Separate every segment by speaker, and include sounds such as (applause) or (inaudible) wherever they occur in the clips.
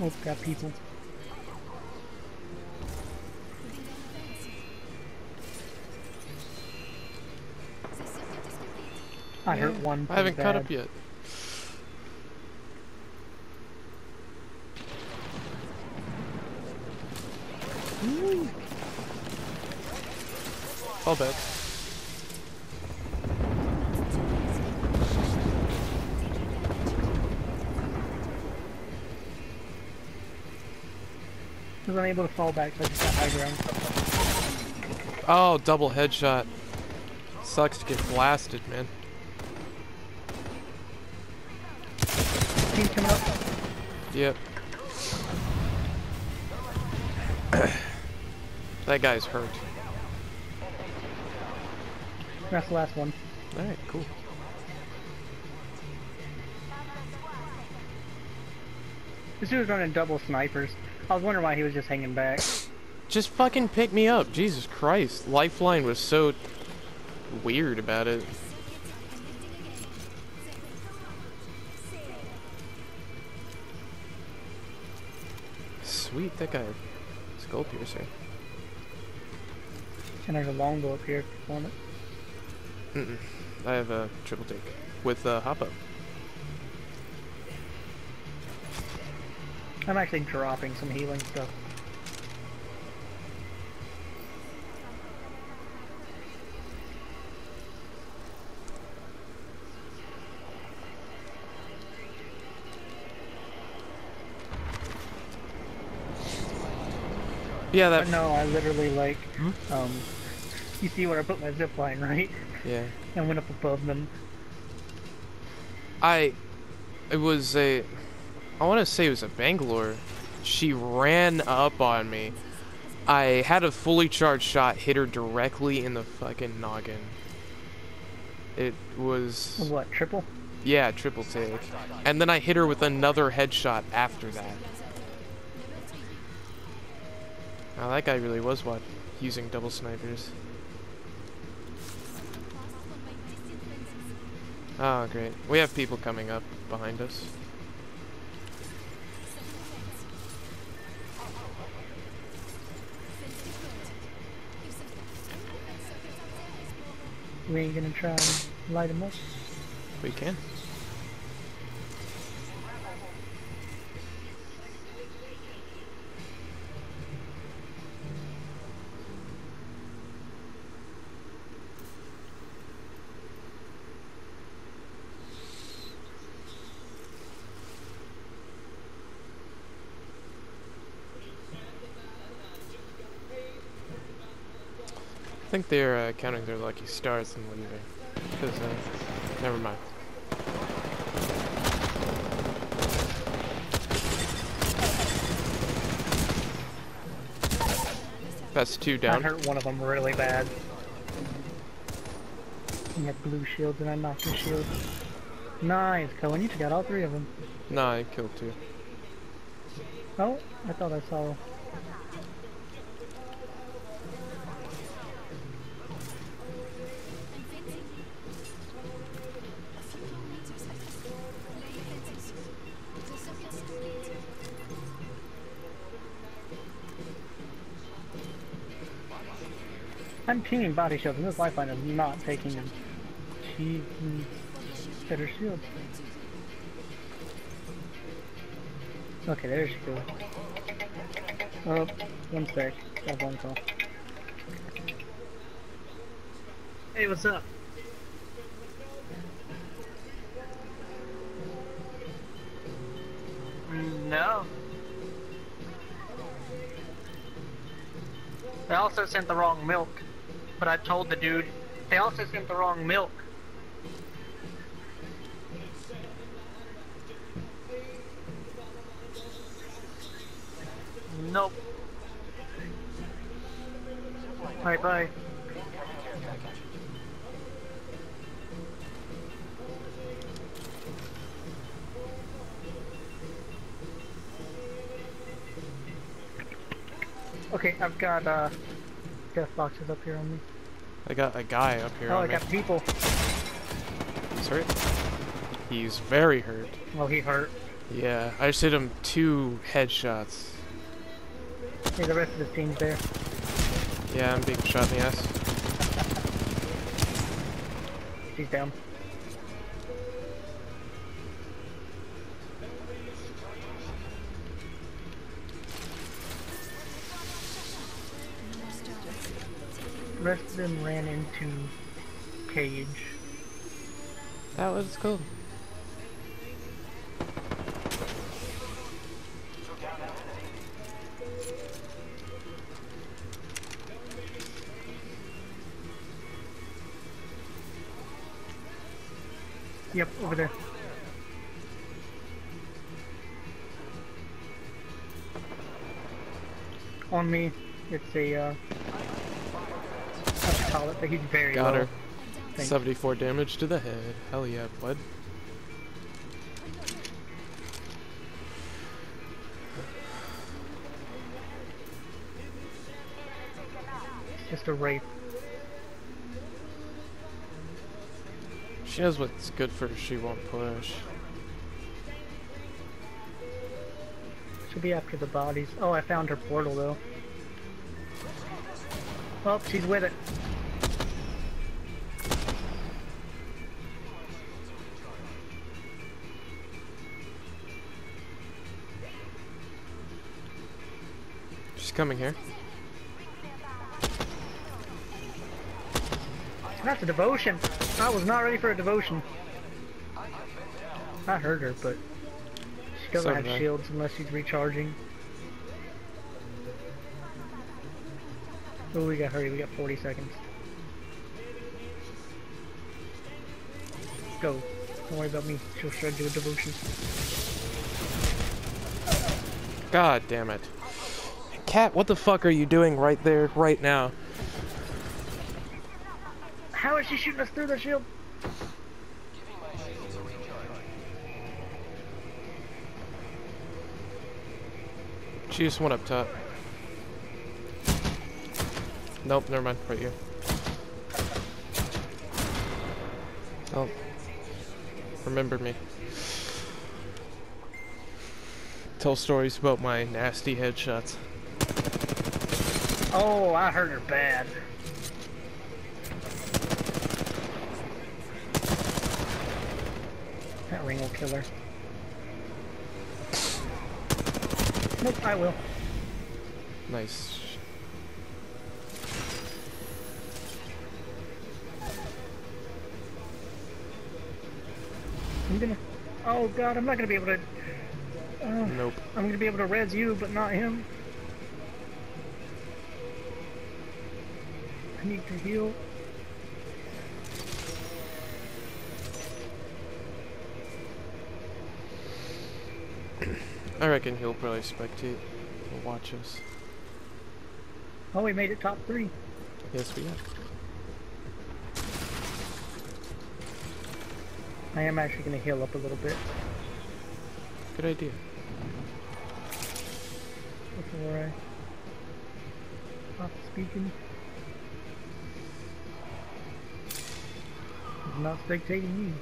Speaker 1: Oh, got people. I hurt one.
Speaker 2: I haven't
Speaker 1: pretty
Speaker 2: caught up yet. All back.
Speaker 1: Was unable to fall back, so I just got high ground.
Speaker 2: Oh, double headshot. Sucks to get blasted, man.
Speaker 1: Team coming up.
Speaker 2: Yep. (clears throat) that guy's hurt.
Speaker 1: That's the last one.
Speaker 2: Alright, cool.
Speaker 1: This dude was running double snipers. I was wondering why he was just hanging back.
Speaker 2: Just fucking pick me up. Jesus Christ. Lifeline was so weird about it. Sweet, that guy. Skull piercer.
Speaker 1: And there's a longbow up here if you want it.
Speaker 2: Mm-mm. I have a triple take with uh, hop up.
Speaker 1: I'm actually dropping some healing stuff.
Speaker 2: Yeah,
Speaker 1: But
Speaker 2: that.
Speaker 1: no, I literally like, um, you see where I put my zip line, (laughs) right?
Speaker 2: Yeah.
Speaker 1: And went up above them.
Speaker 2: I. It was a. I want to say it was a Bangalore. She ran up on me. I had a fully charged shot hit her directly in the fucking noggin. It was.
Speaker 1: What, triple?
Speaker 2: Yeah, triple take. And then I hit her with another headshot after that. Now that guy really was what? Using double snipers. Oh, great. We have people coming up behind us.
Speaker 1: We ain't gonna try and light them up.
Speaker 2: We can. Think they're uh, counting their lucky stars and leaving. Because, uh, never mind. That's two down.
Speaker 1: I hurt one of them really bad. He had blue shields and I knocked his shield. Nice, Cohen. You took out all three of them.
Speaker 2: Nah, I killed two.
Speaker 1: Oh, I thought I saw. I'm pinging body shields and this lifeline is not taking them. She better shield. Okay, there she goes. Oh, one sec. Got one call. Hey, what's up? No. They also sent the wrong milk. But I told the dude, they also sent the wrong milk. Nope. Alright, bye. Okay, I've got uh death boxes up here on me.
Speaker 2: I got a guy up here
Speaker 1: Oh, I
Speaker 2: me.
Speaker 1: got people.
Speaker 2: He's hurt. He's very hurt.
Speaker 1: Oh, he hurt.
Speaker 2: Yeah, I just hit him two headshots.
Speaker 1: Yeah, the rest of the team's there.
Speaker 2: Yeah, I'm being shot in the ass.
Speaker 1: He's down. Rest of them ran into cage.
Speaker 2: That was cool.
Speaker 1: Yep, over there. On me, it's a, uh, it, but he's very
Speaker 2: Got
Speaker 1: low.
Speaker 2: her.
Speaker 1: Thanks.
Speaker 2: 74 damage to the head. Hell yeah, bud.
Speaker 1: Just a rape.
Speaker 2: She knows what's good for her, she won't push.
Speaker 1: She'll be after the bodies. Oh, I found her portal though. Oh, she's with it.
Speaker 2: Coming here.
Speaker 1: That's a devotion. I was not ready for a devotion. I heard her, but she doesn't have shields unless she's recharging. Oh, we got hurry. We got 40 seconds. Go. Don't worry about me. She'll shred you with devotion.
Speaker 2: God damn it. Cat, what the fuck are you doing right there, right now?
Speaker 1: How is she shooting us through the shield?
Speaker 2: She just went up top. Nope, never mind. Right here. Oh. Remember me. Tell stories about my nasty headshots.
Speaker 1: Oh, I hurt her bad. That ring will kill her. Nope, I will.
Speaker 2: Nice.
Speaker 1: I'm gonna. Oh god, I'm not gonna be able to. Uh,
Speaker 2: Nope.
Speaker 1: I'm gonna be able to res you, but not him. I need to heal.
Speaker 2: I reckon he'll probably spectate or watch us.
Speaker 1: Oh, we made it top three.
Speaker 2: Yes, we have.
Speaker 1: I am actually gonna heal up a little bit
Speaker 2: Good idea.
Speaker 1: before I stop speaking. I'm not spectating you.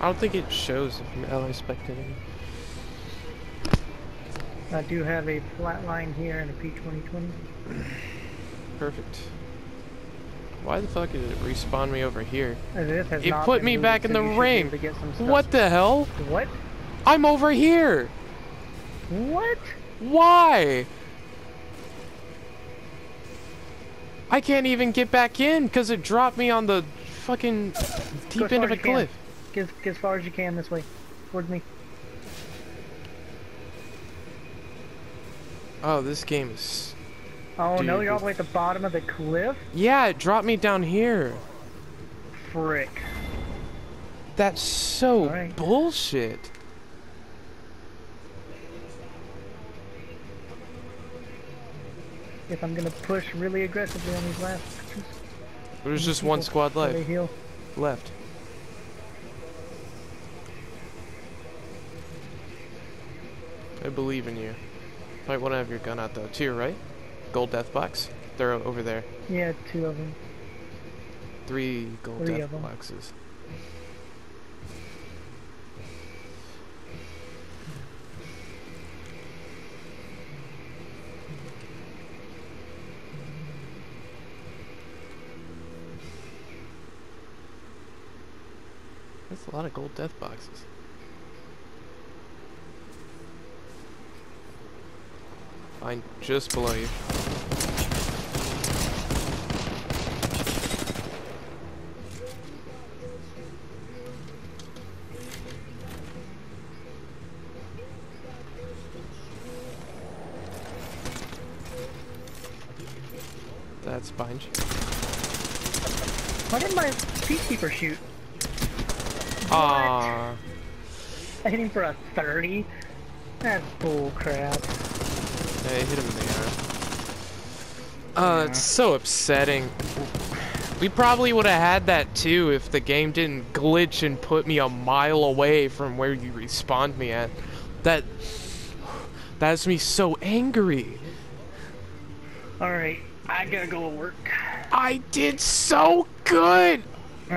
Speaker 2: I don't think it shows if you're ally spectating.
Speaker 1: I do have a Flatline here and a P2020. (clears throat)
Speaker 2: Perfect. Why the fuck did it respawn me over here?
Speaker 1: Uh, This has
Speaker 2: It put me back in the
Speaker 1: you should be
Speaker 2: ring.
Speaker 1: able to get some stuff.
Speaker 2: What the hell?
Speaker 1: What?
Speaker 2: I'm over here!
Speaker 1: What?
Speaker 2: Why? I can't even get back in because it dropped me on the fucking deep end of a
Speaker 1: as can.
Speaker 2: cliff.
Speaker 1: Get, get as far as you can this way. Towards me.
Speaker 2: Oh, this game is...
Speaker 1: Oh no, you're all the way at the bottom of the cliff?
Speaker 2: Yeah, it dropped me down here.
Speaker 1: Frick.
Speaker 2: That's so
Speaker 1: Alright.
Speaker 2: bullshit.
Speaker 1: If I'm gonna push really aggressively on these last.
Speaker 2: There's just one squad left.
Speaker 1: heal.
Speaker 2: Left. I believe in you. Might want to have your gun out though. To your right. Gold death box. They're over there.
Speaker 1: Yeah, two of them.
Speaker 2: Three gold
Speaker 1: Three
Speaker 2: death boxes. A lot of gold death boxes. Fine, just below you. That's you.
Speaker 1: Why didn't my peacekeeper shoot?
Speaker 2: Ah,
Speaker 1: I hit him for a 30? That's bull crap.
Speaker 2: yeah, I hit him in the arm. Uh,
Speaker 1: Yeah.
Speaker 2: it's so upsetting. We probably would have had that too if the game didn't glitch and put me a mile away from where you respawned me at. That that's me so angry.
Speaker 1: Alright, I gotta go to work.
Speaker 2: I did so good. (laughs)